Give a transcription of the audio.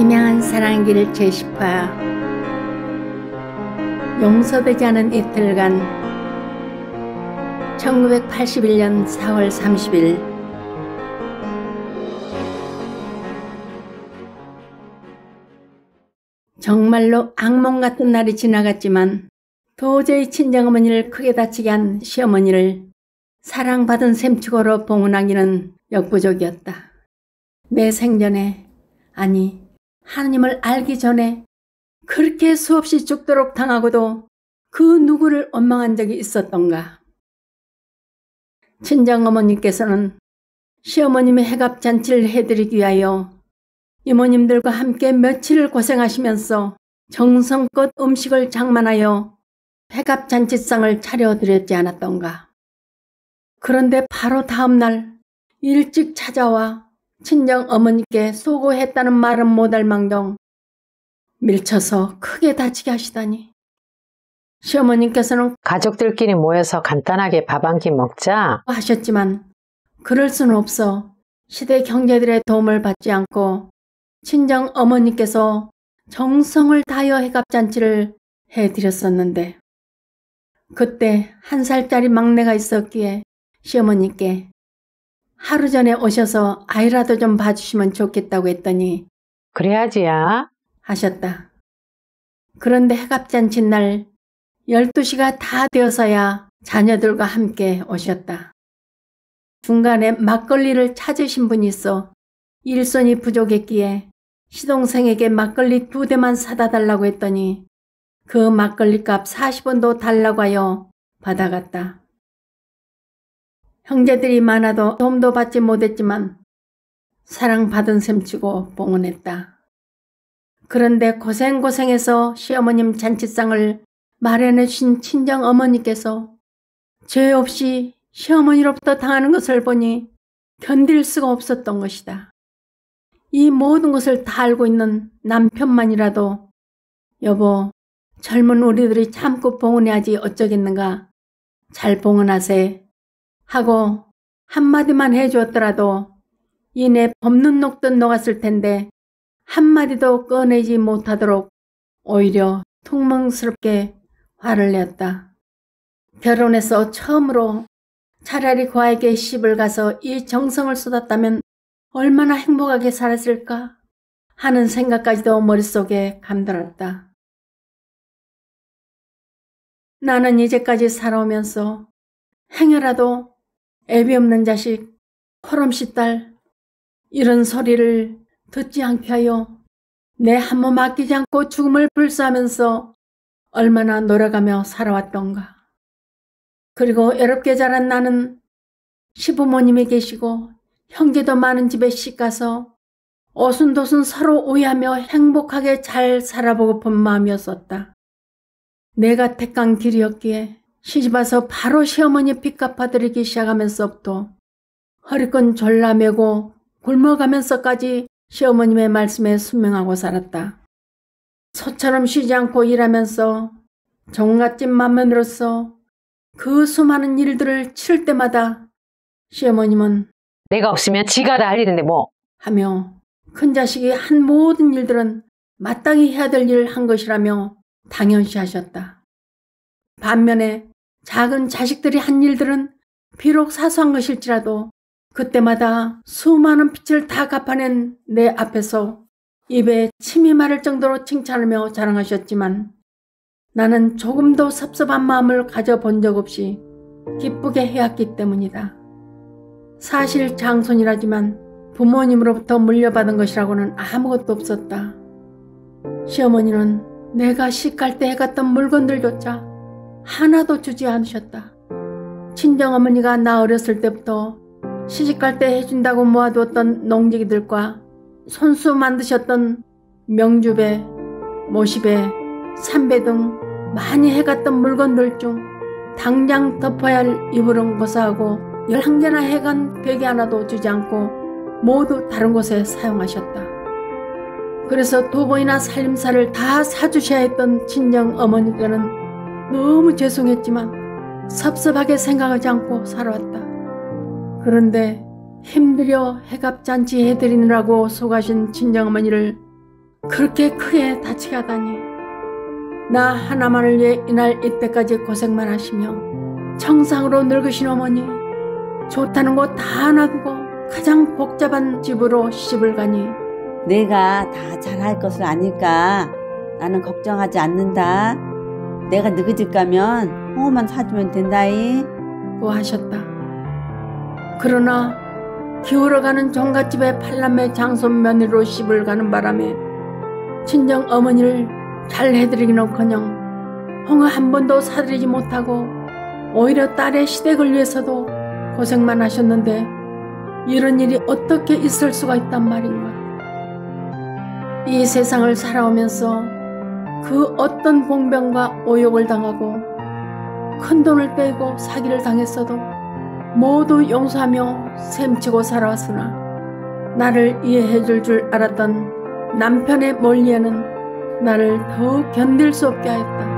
임양한 사랑길 제10화 용서되지 않은 이틀간 1981년 4월 30일 정말로 악몽 같은 날이 지나갔지만 도저히 친정어머니를 크게 다치게 한 시어머니를 사랑받은 셈치고로 봉헌하기는 역부족이었다. 내 생전에 아니 하나님을 알기 전에 그렇게 수없이 죽도록 당하고도 그 누구를 원망한 적이 있었던가. 친정어머님께서는 시어머님의 해갑잔치를 해드리기 위하여 이모님들과 함께 며칠을 고생하시면서 정성껏 음식을 장만하여 해갑잔치상을 차려드렸지 않았던가. 그런데 바로 다음날 일찍 찾아와 친정 어머니께 수고했다는 말은 못할 망정 밀쳐서 크게 다치게 하시다니. 시어머님께서는 가족들끼리 모여서 간단하게 밥 한 끼 먹자. 하셨지만 그럴 수는 없어 시대 경제들의 도움을 받지 않고 친정 어머니께서 정성을 다하여 해갑잔치를 해드렸었는데 그때 한 살짜리 막내가 있었기에 시어머니께 하루 전에 오셔서 아이라도 좀 봐주시면 좋겠다고 했더니 그래야지야. 하셨다. 그런데 해갑잔치 날 12시가 다 되어서야 자녀들과 함께 오셨다. 중간에 막걸리를 찾으신 분이 있어 일손이 부족했기에 시동생에게 막걸리 두 대만 사다 달라고 했더니 그 막걸리 값 40원도 달라고 하여 받아갔다. 형제들이 많아도 도움도 받지 못했지만 사랑받은 셈치고 봉헌했다. 그런데 고생고생해서 시어머님 잔치상을 마련해 주신 친정 어머니께서 죄 없이 시어머니로부터 당하는 것을 보니 견딜 수가 없었던 것이다. 이 모든 것을 다 알고 있는 남편만이라도 여보 젊은 우리들이 참고 봉헌해야지 어쩌겠는가 잘 봉헌하세 하고 한마디만 해주었더라도 이내 법는 녹듯 녹았을 텐데 한마디도 꺼내지 못하도록 오히려 퉁멍스럽게 화를 냈다. 결혼해서 처음으로 차라리 과에게 시집을 가서 이 정성을 쏟았다면 얼마나 행복하게 살았을까 하는 생각까지도 머릿속에 감돌았다. 나는 이제까지 살아오면서 행여라도 애비 없는 자식, 허럼씨 딸 이런 소리를 듣지 않게 하여 내 한 몸 아끼지 않고 죽음을 불사하면서 얼마나 놀아가며 살아왔던가. 그리고 외롭게 자란 나는 시부모님이 계시고 형제도 많은 집에 시가서 어순도순 서로 오해하며 행복하게 잘 살아보고픈 마음이었었다. 내가 택한 길이었기에 시집와서 바로 시어머니 빚 갚아드리기 시작하면서부터 허리끈 졸라매고 굶어가면서까지 시어머님의 말씀에 순명하고 살았다. 소처럼 쉬지 않고 일하면서 종갓집 맏며느로서 그 수많은 일들을 치를 때마다 시어머님은 내가 없으면 지가 다 할 일인데 뭐. 하며 큰 자식이 한 모든 일들은 마땅히 해야 될 일을 한 것이라며 당연시 하셨다. 반면에 작은 자식들이 한 일들은 비록 사소한 것일지라도 그때마다 수많은 빚을 다 갚아낸 내 앞에서 입에 침이 마를 정도로 칭찬하며 자랑하셨지만 나는 조금도 섭섭한 마음을 가져본 적 없이 기쁘게 해왔기 때문이다. 사실 장손이라지만 부모님으로부터 물려받은 것이라고는 아무것도 없었다. 시어머니는 내가 시갈 때 해갔던 물건들조차 하나도 주지 않으셨다. 친정어머니가 나 어렸을 때부터 시집갈 때 해준다고 모아두었던 농지기들과 손수 만드셨던 명주배, 모시배, 삼배 등 많이 해갔던 물건들 중 당장 덮어야 할 이불은 고사하고 열한 개나 해간 베개 하나도 주지 않고 모두 다른 곳에 사용하셨다. 그래서 두 번이나 살림살을 다 사주셔야 했던 친정 어머니께는 너무 죄송했지만 섭섭하게 생각하지 않고 살아왔다. 그런데 힘들여 해갑잔치 해드리느라고 속하신 친정어머니를 그렇게 크게 다치게 하다니. 나 하나만을 위해 이날 이때까지 고생만 하시며 청상으로 늙으신 어머니 좋다는 거 다 놔두고 가장 복잡한 집으로 시집을 가니 내가 다 잘할 것을 아니까 나는 걱정하지 않는다. 내가 너희 집 가면 홍어만 사주면 된다이. 고 하셨다. 그러나 기울어가는 종갓집의 팔남매 장손 며느리로 시집을 가는 바람에 친정 어머니를 잘 해드리기는커녕 홍어 한 번도 사드리지 못하고 오히려 딸의 시댁을 위해서도 고생만 하셨는데 이런 일이 어떻게 있을 수가 있단 말인가. 이 세상을 살아오면서 그 어떤 봉변과 오욕을 당하고 큰 돈을 떼고 사기를 당했어도 모두 용서하며 셈치고 살아왔으나 나를 이해해 줄 줄 알았던 남편의 멀리에는 나를 더 견딜 수 없게 하였다.